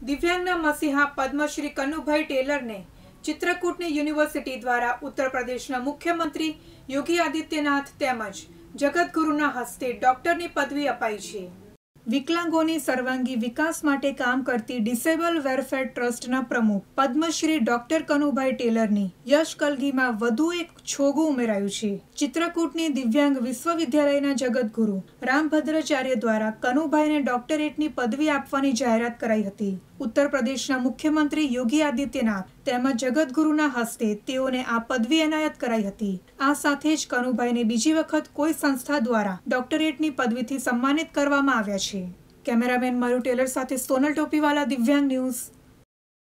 દિવ્યાંગના મસીહા પદ્મશ્રી કનુભાઈ ટેલરને ચિત્રકૂટની યુનિવર્સિટી દ્વારા ઉત્તર પ્રદેશના મુખ્યમંત્રી યોગી આદિત્યનાથ તેમજ જગતગુરુના હસ્તે ડોક્ટરની પદવી અપાઈ છે. વિકલાંગોની સર્વાંગી વિકાસ માટે કામ કરતી ડિસેબલ વેરફેર ટ્રસ્ટના પ્રમુખ પદ્મશ્રી ડોક્ટર કનુભાઈ ટેલરની યશ કલગીમાં વધુ એક છોગું ઉમેરાયું છે. ચિત્રકૂટની દિવ્યાંગ વિશ્વવિદ્યાલયના જગતગુરુ રામભદ્રાચાર્ય દ્વારા કનુભાઈને ડોક્ટરેટની પદવી આપવાની જાહેરાત કરાઈ હતી. ઉત્તર પ્રદેશના મુખ્યમંત્રી યોગી આદિત્યનાથ તેમજ જગતગુરુના હસ્તે તેઓને આ પદવી એનાયત કરાઈ હતી. આ સાથે જ કનુભાઈને બીજી વખત કોઈ સંસ્થા દ્વારા ડોક્ટરેટની પદવીથી સન્માનિત કરવામાં આવ્યા છે. કેમેરામેન મારું ટેલર સાથે સોનલ ટોપીવાલા દિવ્યાંગ ન્યૂઝ.